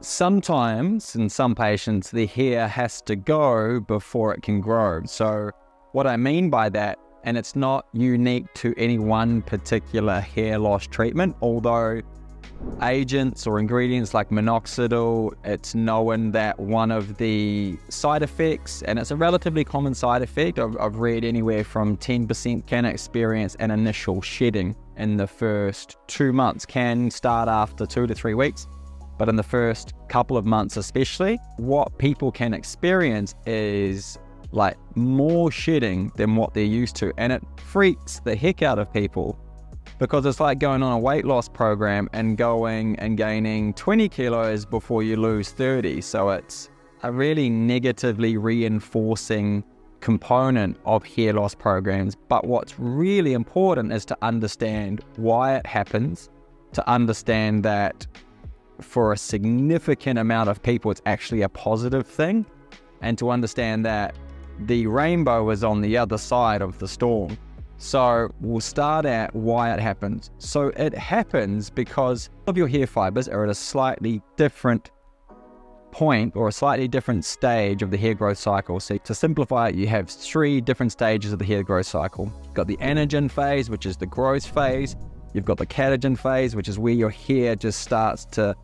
sometimes in some patients, the hair has to go before it can grow. So, what I mean by that, and it's not unique to any one particular hair loss treatment, although agents or ingredients like minoxidil, it's known that one of the side effects, and it's a relatively common side effect, I've, I've read anywhere from 10% can experience an initial shedding in the first two months, can start after two to three weeks. But in the first couple of months, especially, what people can experience is like more shedding than what they're used to. And it freaks the heck out of people because it's like going on a weight loss program and going and gaining 20 kilos before you lose 30. So it's a really negatively reinforcing component of hair loss programs. But what's really important is to understand why it happens, to understand that for a significant amount of people, it's actually a positive thing, and to understand that the rainbow is on the other side of the storm. So we'll start at why it happens. So it happens because of your hair fibers are at a slightly different point or a slightly different stage of the hair growth cycle. So to simplify it, you have three different stages of the hair growth cycle. You've got the anagen phase, which is the growth phase. You've got the catagen phase, which is where your hair just starts to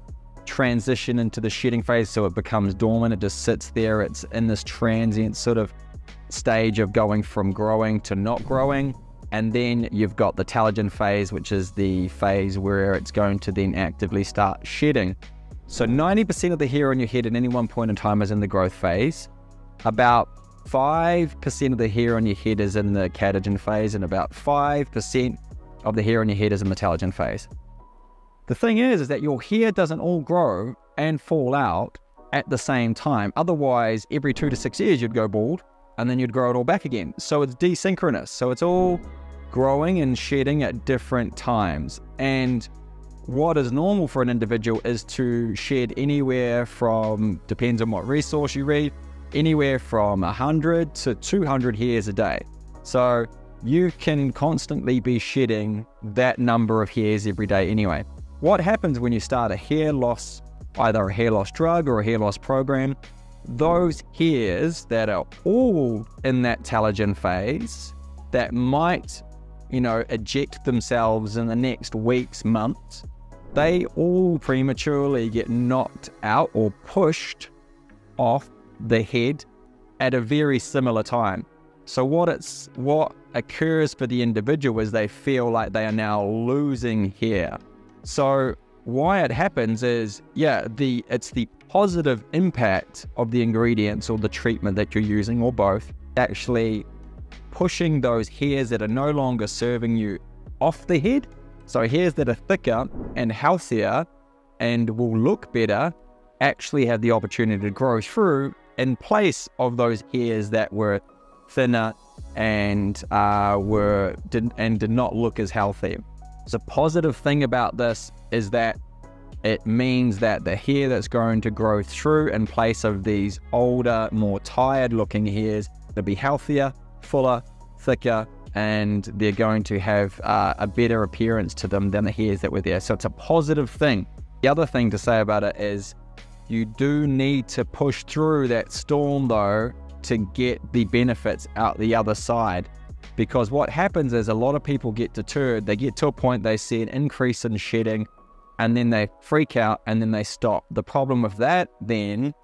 transition into the shedding phase. So it becomes dormant. It just sits there. It's in this transient sort of stage of going from growing to not growing. And then you've got the telogen phase, which is the phase where it's going to then actively start shedding. So 90% of the hair on your head at any one point in time is in the growth phase. About 5% of the hair on your head is in the catagen phase, and about 5% of the hair on your head is in the telogen phase. The thing is, is that your hair doesn't all grow and fall out at the same time. Otherwise, every two to six years, you'd go bald and then you'd grow it all back again. So it's desynchronous. So it's all growing and shedding at different times. And what is normal for an individual is to shed anywhere from, depends on what resource you read, anywhere from 100 to 200 hairs a day. So you can constantly be shedding that number of hairs every day anyway. What happens when you start a hair loss, either a hair loss drug or a hair loss program, those hairs that are all in that telogen phase that might, you know, eject themselves in the next weeks, months, they all prematurely get knocked out or pushed off the head at a very similar time. So what it's what occurs for the individual is they feel like they are now losing hair. So why it happens is yeah, the it's the positive impact of the ingredients or the treatment that you're using, or both, actually pushing those hairs that are no longer serving you off the head. So, hairs that are thicker and healthier and will look better actually have the opportunity to grow through in place of those hairs that were thinner and uh, were did, and did not look as healthy. So, positive thing about this is that it means that the hair that's going to grow through in place of these older, more tired looking hairs, they'll be healthier, fuller, thicker, and they're going to have uh, a better appearance to them than the hairs that were there. So it's a positive thing. The other thing to say about it is you do need to push through that storm though to get the benefits out the other side. Because what happens is a lot of people get deterred. They get to a point they see an increase in shedding and then they freak out and then they stop. The problem with that then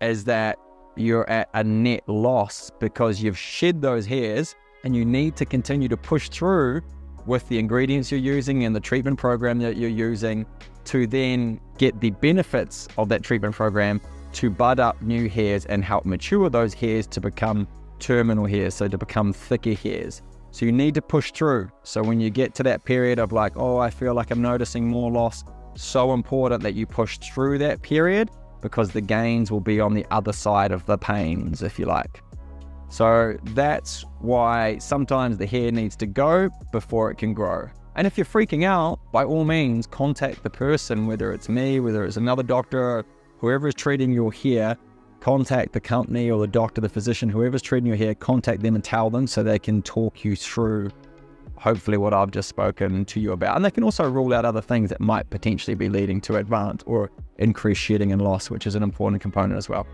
is that you're at a net loss because you've shed those hairs and you need to continue to push through with the ingredients you're using and the treatment program that you're using to then get the benefits of that treatment program to bud up new hairs and help mature those hairs to become terminal hairs, so to become thicker hairs. So you need to push through. So when you get to that period of like, oh, I feel like I'm noticing more loss, so important that you push through that period because the gains will be on the other side of the pains, if you like. So that's why sometimes the hair needs to go before it can grow. And if you're freaking out, by all means, contact the person, whether it's me, whether it's another doctor, whoever is treating your hair, contact the company or the doctor, the physician, whoever's treating your hair, contact them and tell them so they can talk you through hopefully what I've just spoken to you about. And they can also rule out other things that might potentially be leading to advanced or increased shedding and loss, which is an important component as well.